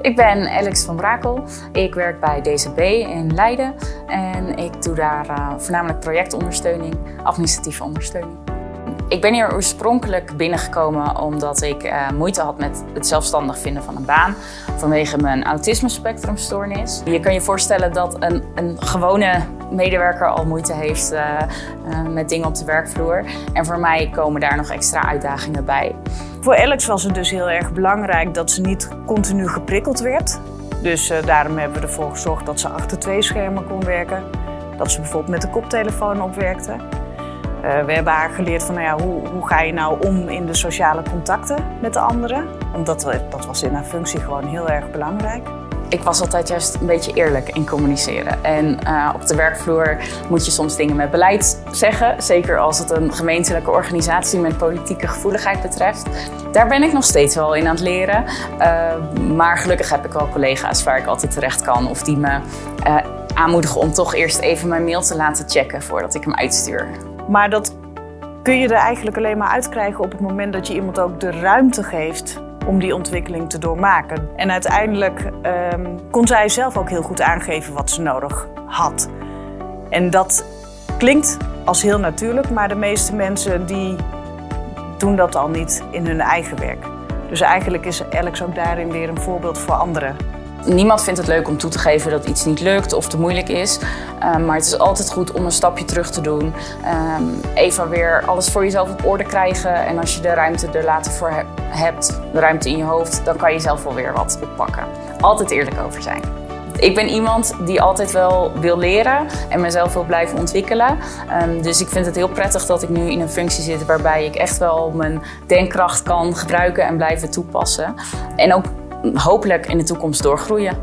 Ik ben Alex van Brakel. Ik werk bij DCB in Leiden en ik doe daar uh, voornamelijk projectondersteuning, administratieve ondersteuning. Ik ben hier oorspronkelijk binnengekomen omdat ik uh, moeite had met het zelfstandig vinden van een baan vanwege mijn autisme-spectrumstoornis. Je kan je voorstellen dat een, een gewone medewerker al moeite heeft uh, met dingen op de werkvloer. En voor mij komen daar nog extra uitdagingen bij. Voor Alex was het dus heel erg belangrijk dat ze niet continu geprikkeld werd. Dus uh, daarom hebben we ervoor gezorgd dat ze achter twee schermen kon werken. Dat ze bijvoorbeeld met de koptelefoon opwerkte. Uh, we hebben haar geleerd van nou ja, hoe, hoe ga je nou om in de sociale contacten met de anderen. Omdat dat was in haar functie gewoon heel erg belangrijk. Ik was altijd juist een beetje eerlijk in communiceren. En uh, op de werkvloer moet je soms dingen met beleid zeggen. Zeker als het een gemeentelijke organisatie met politieke gevoeligheid betreft. Daar ben ik nog steeds wel in aan het leren. Uh, maar gelukkig heb ik wel collega's waar ik altijd terecht kan. Of die me uh, aanmoedigen om toch eerst even mijn mail te laten checken voordat ik hem uitstuur. Maar dat kun je er eigenlijk alleen maar uitkrijgen op het moment dat je iemand ook de ruimte geeft om die ontwikkeling te doormaken. En uiteindelijk um, kon zij zelf ook heel goed aangeven wat ze nodig had. En dat klinkt als heel natuurlijk, maar de meeste mensen die doen dat al niet in hun eigen werk. Dus eigenlijk is Alex ook daarin weer een voorbeeld voor anderen. Niemand vindt het leuk om toe te geven dat iets niet lukt of te moeilijk is. Um, maar het is altijd goed om een stapje terug te doen. Um, even weer alles voor jezelf op orde krijgen. En als je de ruimte er later voor hebt, de ruimte in je hoofd, dan kan je zelf wel weer wat oppakken. Altijd eerlijk over zijn. Ik ben iemand die altijd wel wil leren en mezelf wil blijven ontwikkelen. Um, dus ik vind het heel prettig dat ik nu in een functie zit waarbij ik echt wel mijn denkkracht kan gebruiken en blijven toepassen. En ook hopelijk in de toekomst doorgroeien.